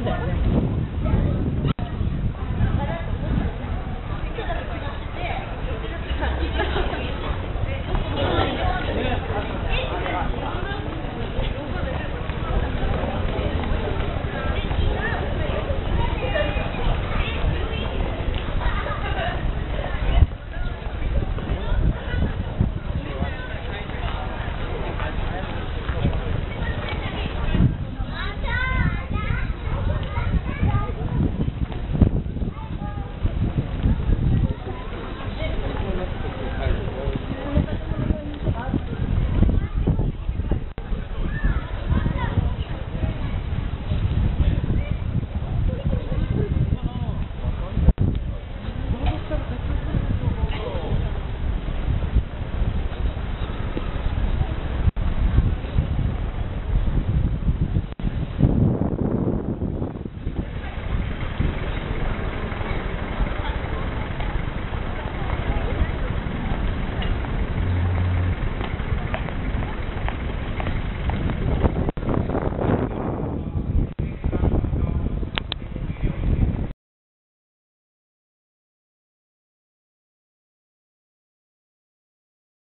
is it?